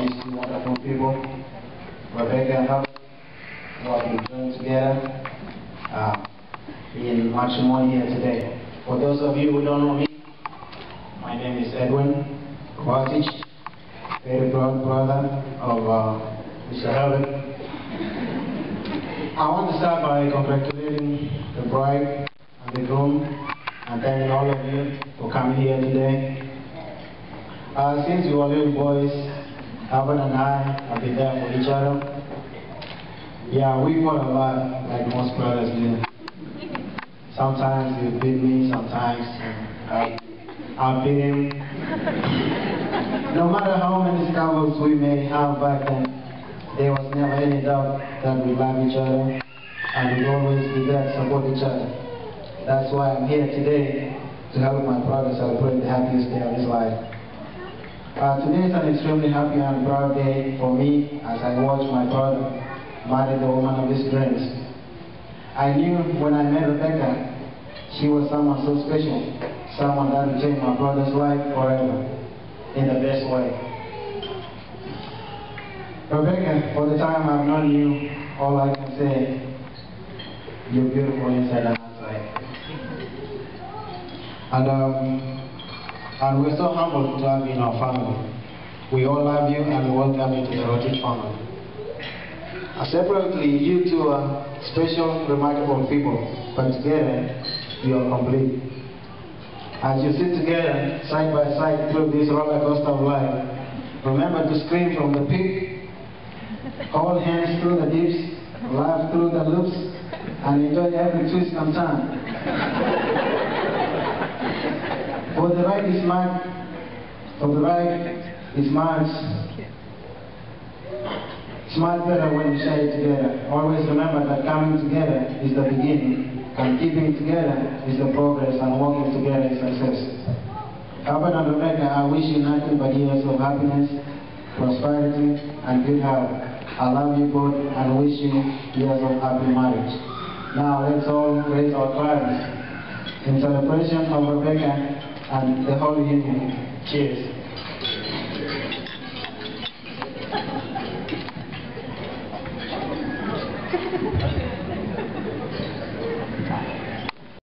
these two wonderful people, Rebecca and Herb, what we've done together uh, in matrimony here today. For those of you who don't know me, my name is Edwin Kowalczyk, very proud brother of uh, Mr. Herbert. I want to start by congratulating the bride and the groom and thanking all of you for coming here today. Uh, since you were little boys, Herbert and I have been there for each other. Yeah, we fought a lot, like most brothers do. Sometimes he beat me, sometimes I, I'll beat him. No matter how many scuffles we may have back then, there was never any doubt that we love each other and we always be there to support each other. That's why I'm here today to help my brother celebrate the happiest day of his life. Uh, today is an extremely happy and proud day for me as I watch my brother marry the woman of his dreams. I knew when I met Rebecca, she was someone so special, someone that would change my brother's life forever in the best way. Rebecca, for the time I've known you, all I can say, you're beautiful inside and outside. And um, and we're so humbled to have you in our family. We all love you and welcome you to the Rotich family. Uh, separately, you two are special, remarkable people, but together, you are complete. As you sit together, side by side, through this roller coaster of life, remember to scream from the peak, hold hands through the dips, laugh through the loops, and enjoy every twist and turn. For the right is marked, for the right is marked. Smart better when you share it together. Always remember that coming together is the beginning, and keeping together is the progress, and working together is success. Herbert and Rebecca, I wish you nothing but years of happiness, prosperity, and good health. I love you both and wish you years of happy marriage. Now let's all raise our glasses in celebration of Rebecca and the whole union. Cheers.